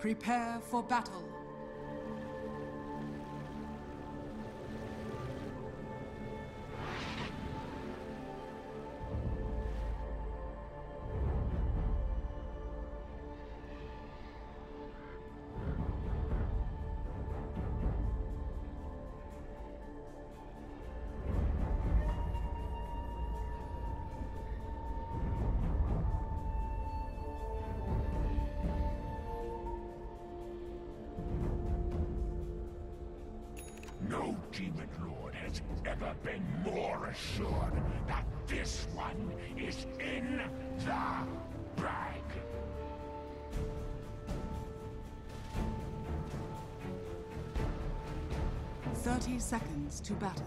Prepare for battle. To battle.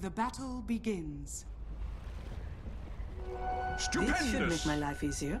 The battle begins. This should make my life easier.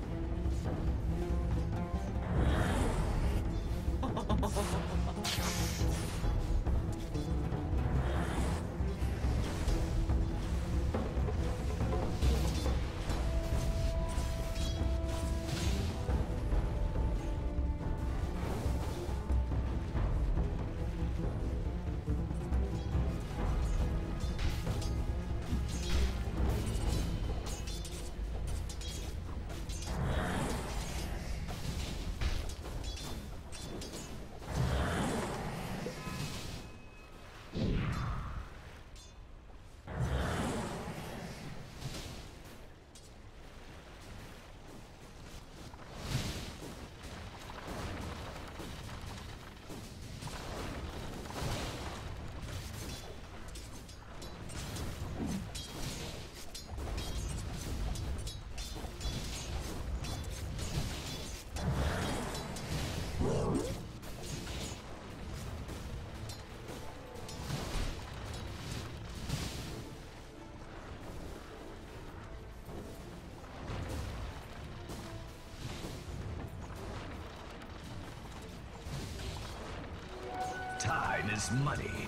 Is money.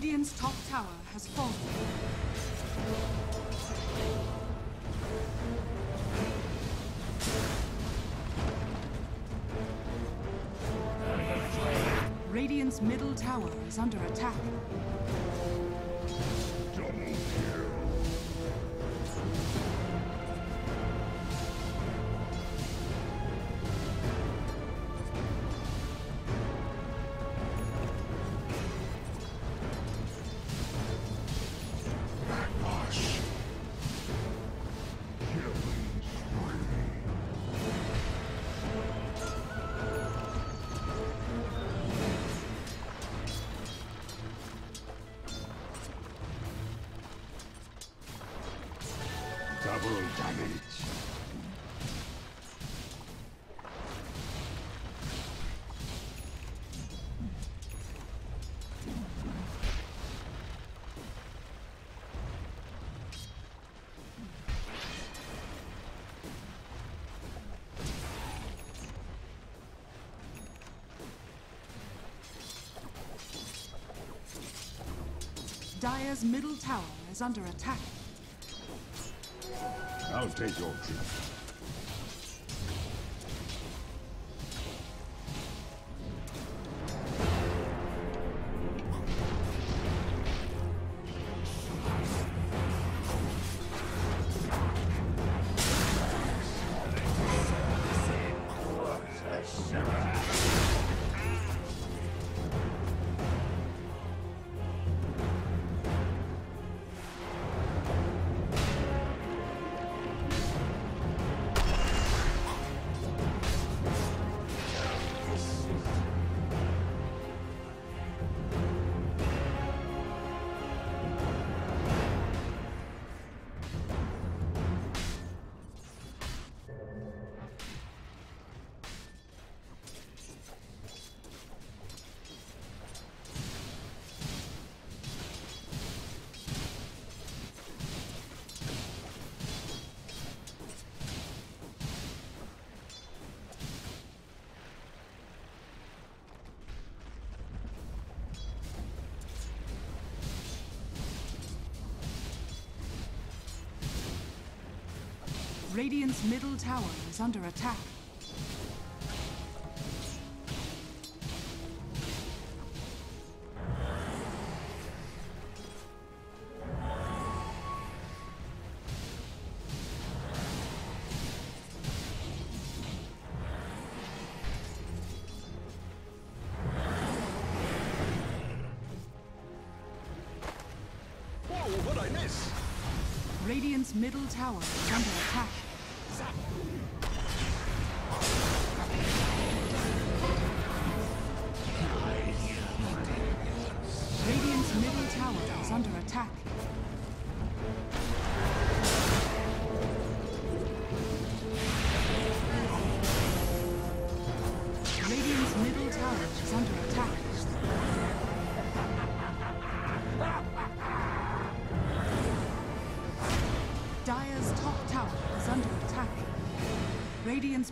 Radiant's top tower has fallen. Radiant's middle tower is under attack. Is under attack. I'll take your trip. Radiant's middle tower is under attack. Whoa, what'd I miss? Radiant's middle tower is under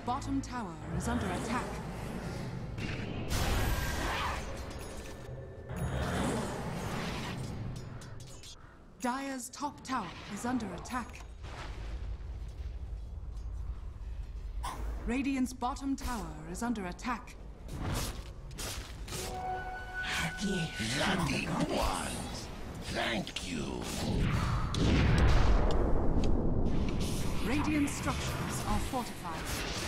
bottom tower is under attack. Dire's top tower is under attack. Radiant's bottom tower is under attack. Lucky ones. Thank you. Radiant structures are fortified.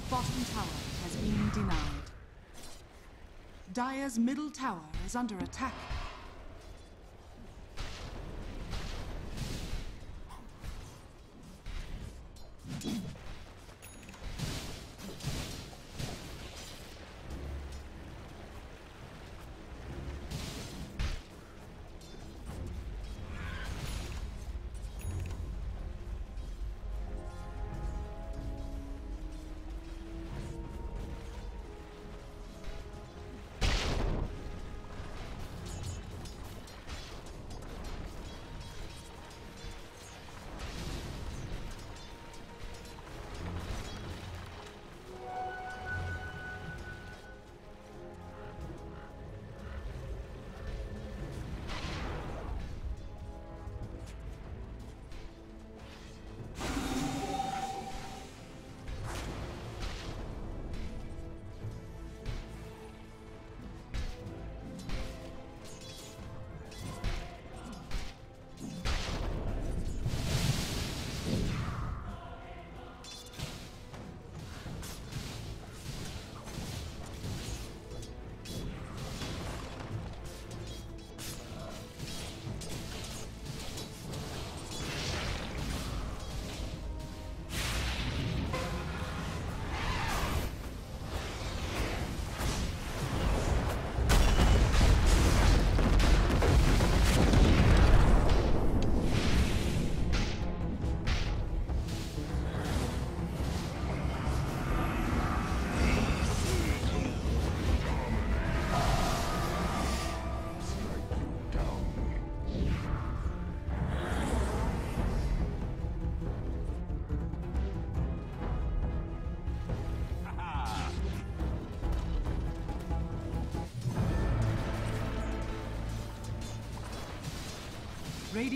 Dire's bottom tower has been denied. Dire's middle tower is under attack.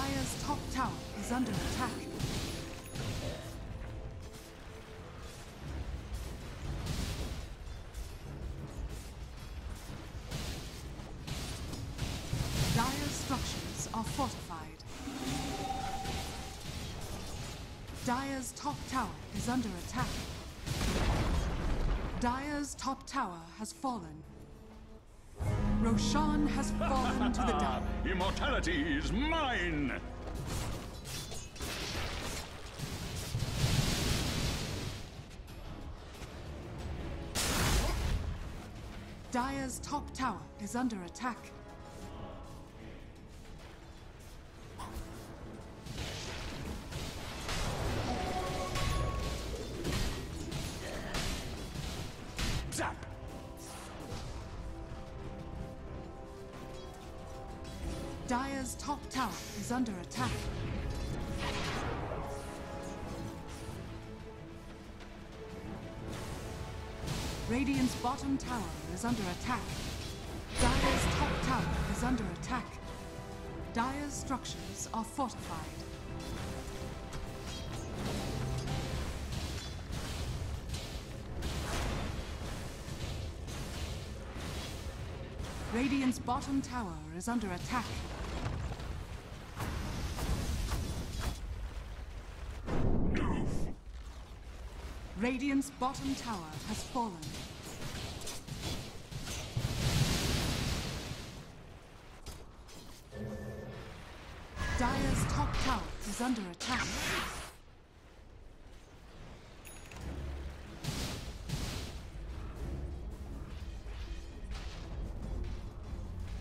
Dire's top tower is under attack. Dire's structures are fortified. Dire's top tower is under attack. Dire's top tower has fallen. Roshan has fallen to the down. Immortality is mine! Dire's top tower is under attack. Radiant's bottom tower is under attack. Dire's top tower is under attack. Dire's structures are fortified. Radiant's bottom tower is under attack. Radiant's bottom tower has fallen. Dire's top tower is under attack.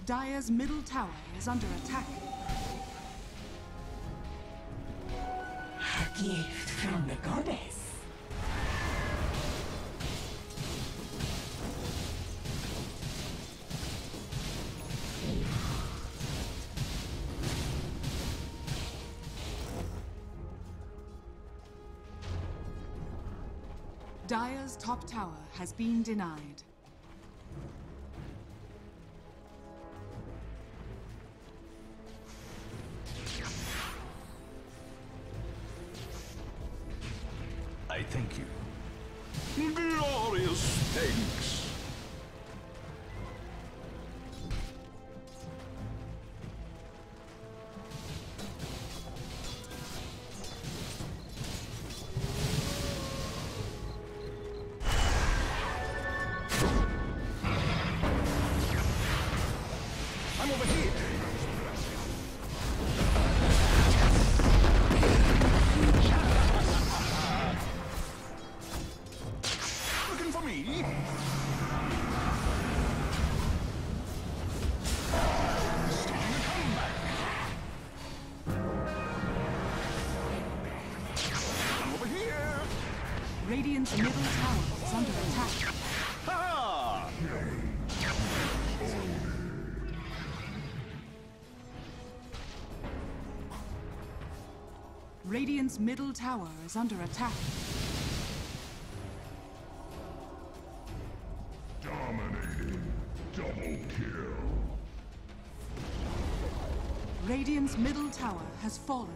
Dire's middle tower is under attack. A gift from the goddess. Tower has been denied. I'm over here! Radiant's middle tower is under attack. Dominating. Double kill. Radiant's middle tower has fallen.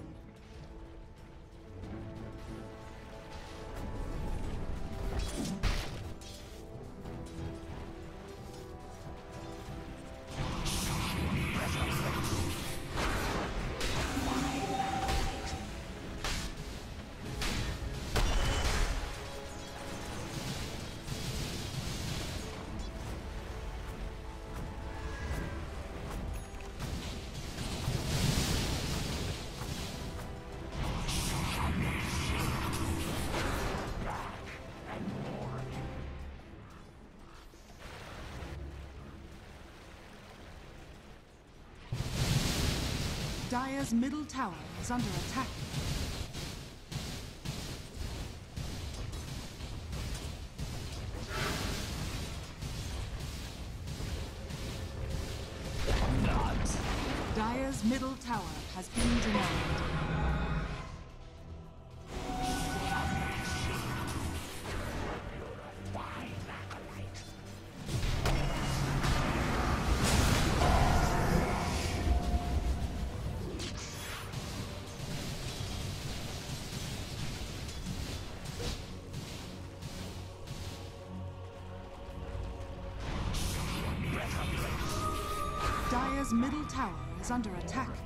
Dire's middle tower is under attack. Dire's middle tower has been denied. Is under attack.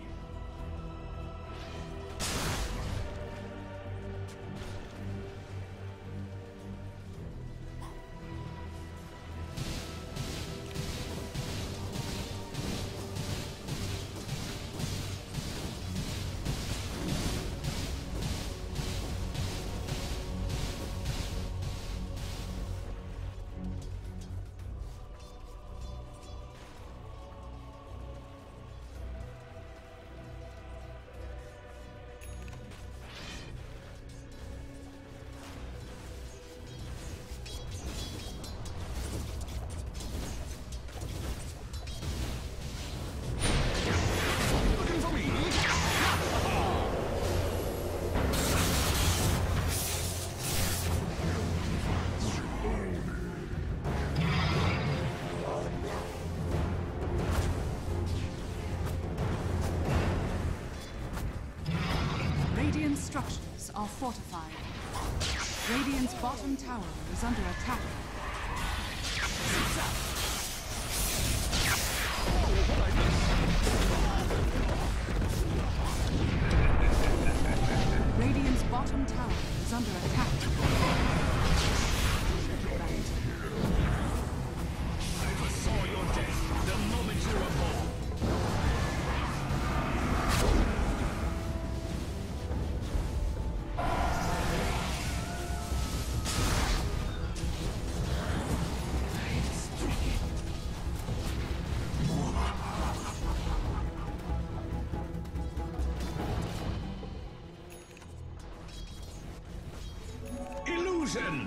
Are fortified. Radiant's bottom tower is under attack. Radiant's bottom tower is under attack. Illusion!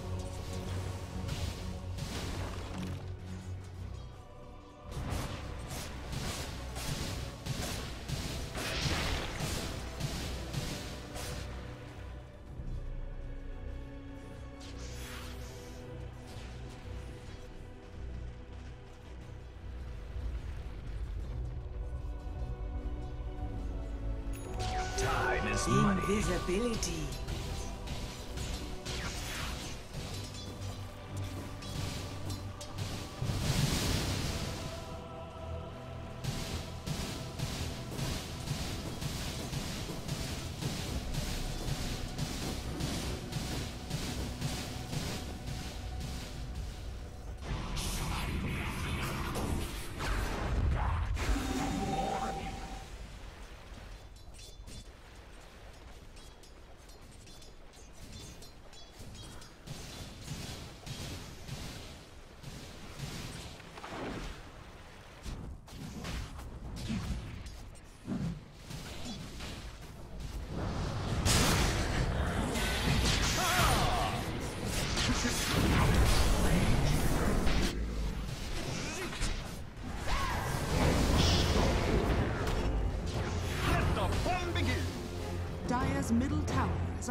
Invisibility.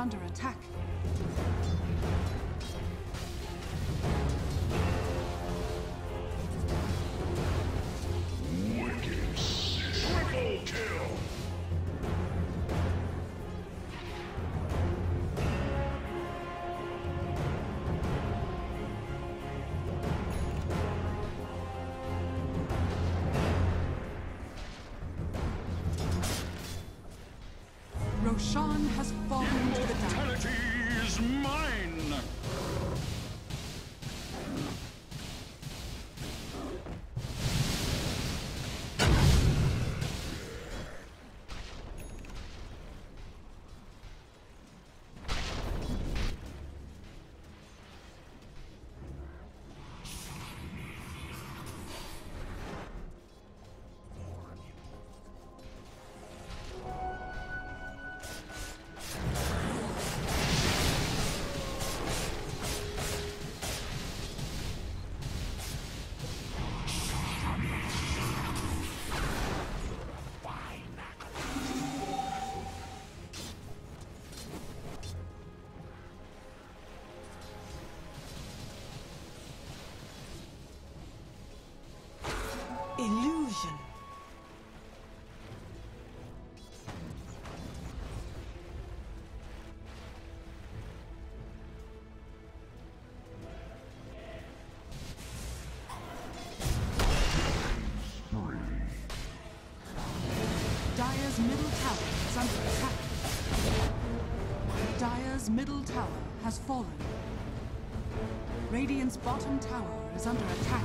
Under attack. Roshan has fallen to the dark. Is mine. Illusion. Middle tower is under attack. Middle tower has fallen. Radiant's bottom tower is under attack.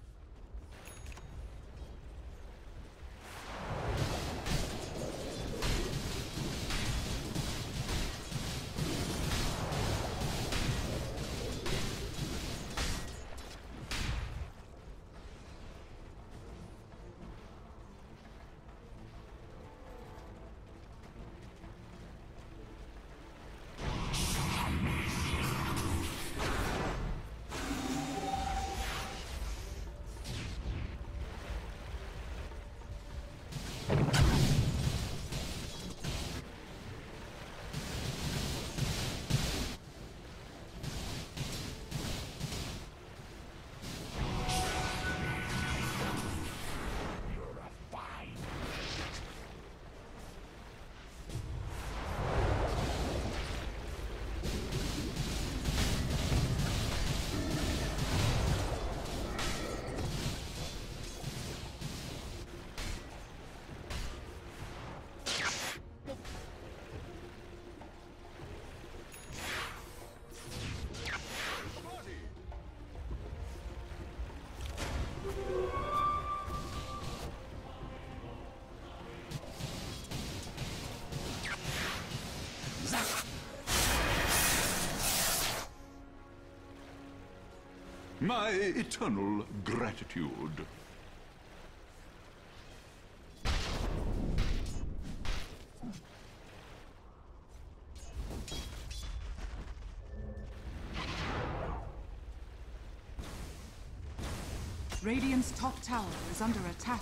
My eternal gratitude. Radiant's top tower is under attack.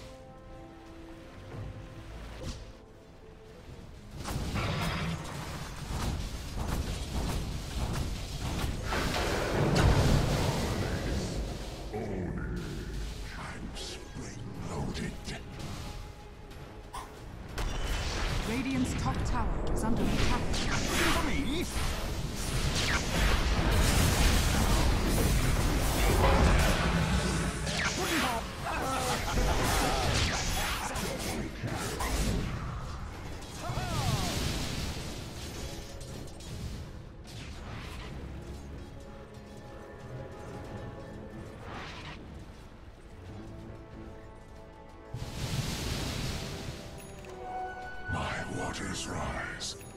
waters rise.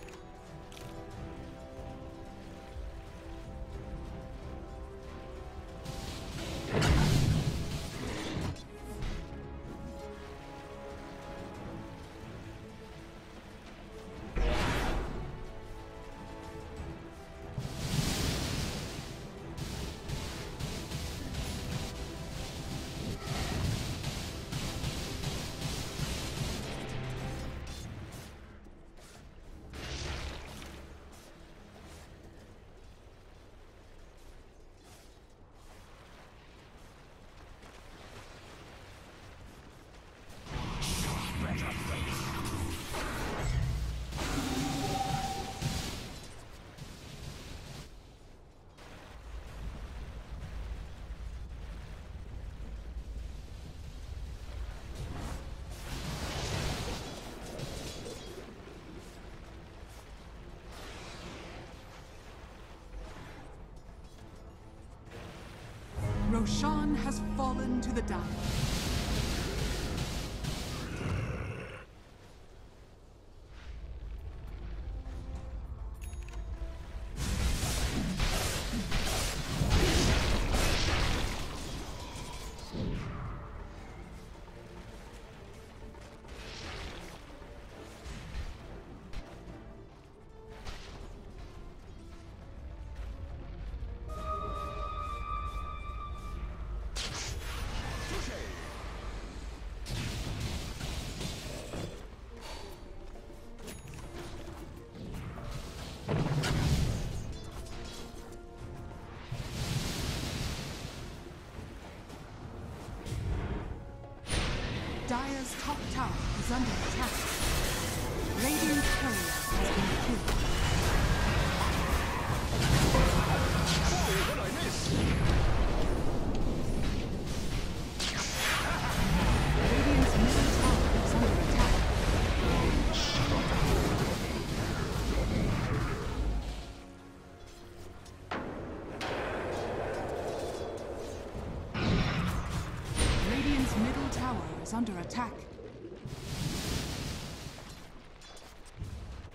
Roshan has fallen to the Dire. Is under attack. Radiant's courier has been killed. Radiant's middle tower is under attack. Radiant's middle tower is under attack.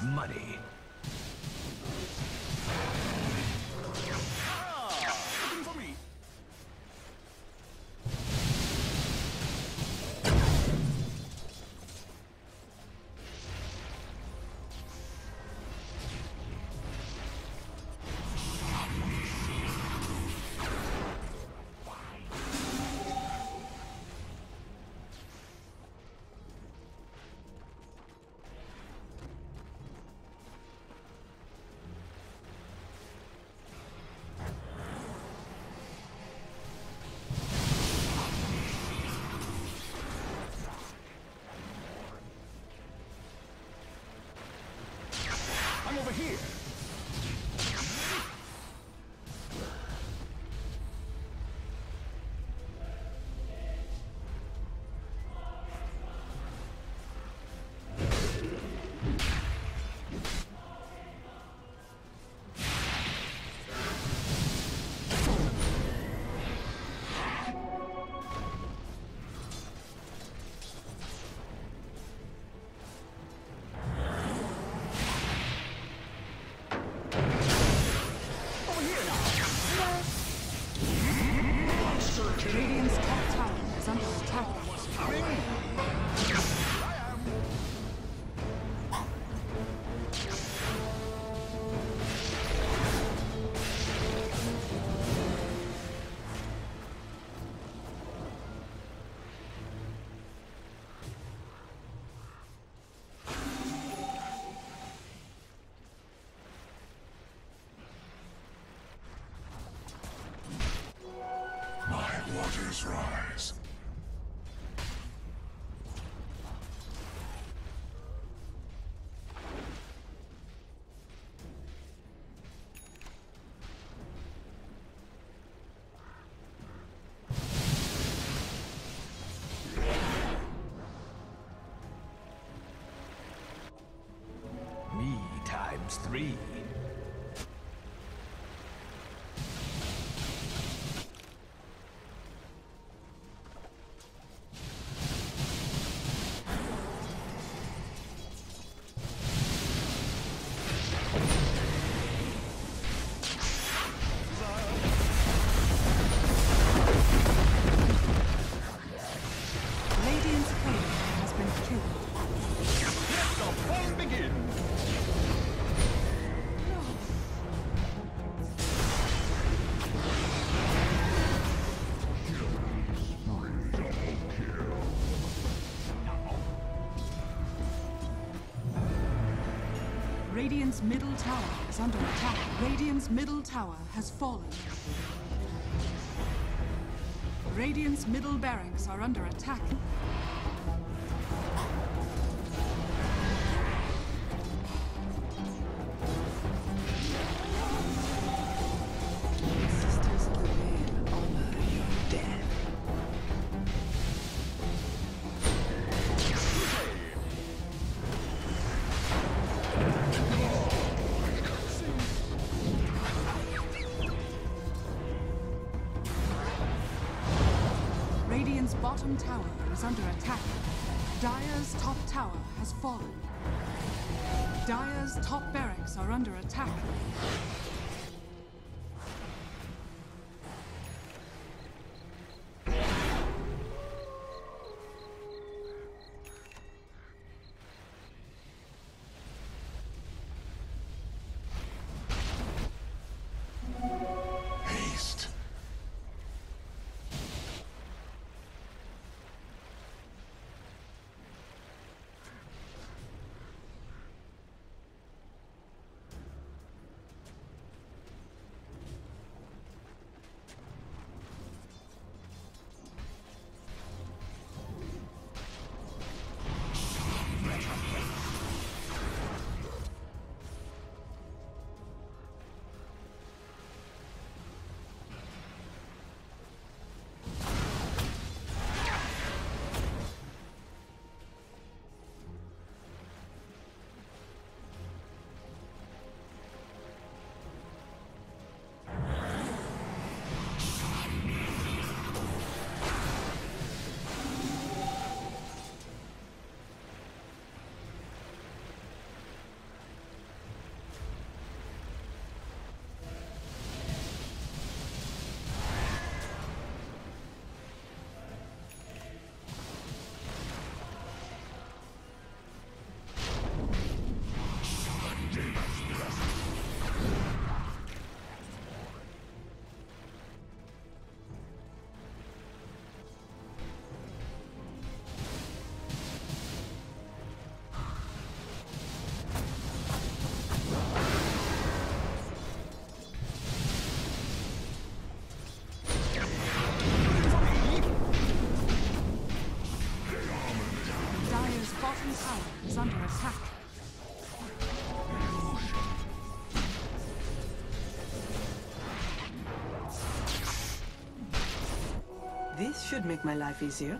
Money. Over here. Rise. Me times three. Radiant's middle tower is under attack. Radiant's middle tower has fallen. Radiant's middle barracks are under attack. Bottom tower is under attack. Dire's top tower has fallen. Dire's top barracks are under attack. Should make my life easier.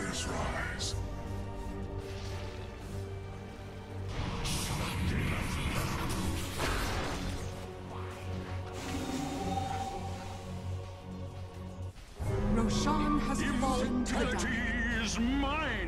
rise. Roshan has fallen to the is mine!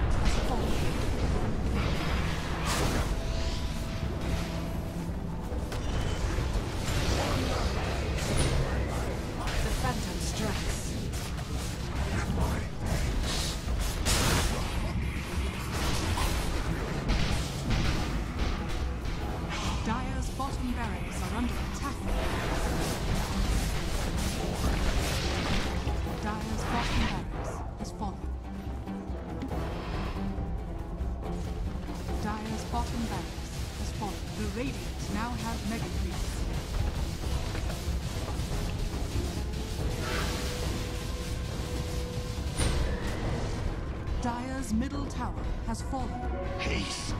barracks has fallen. The Radiant now have Mega Creeps. Dire's middle tower has fallen. Haste.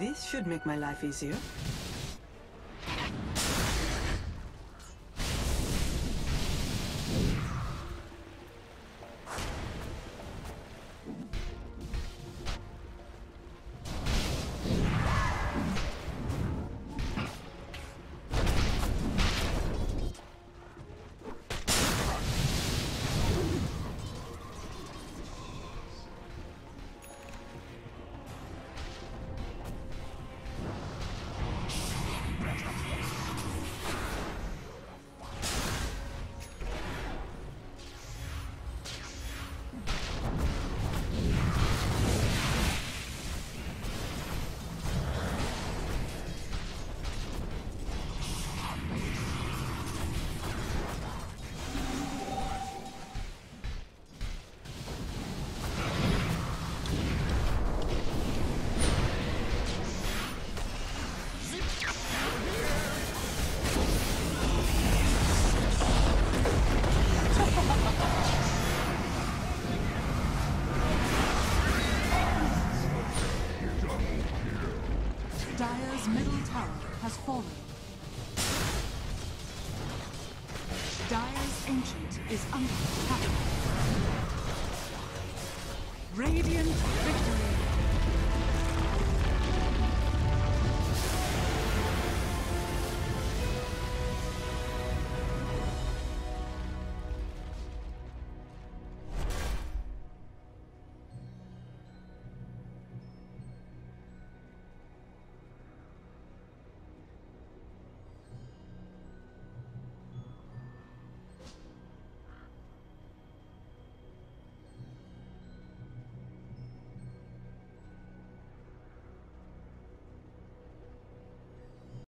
This should make my life easier. Is under attack. Radiant.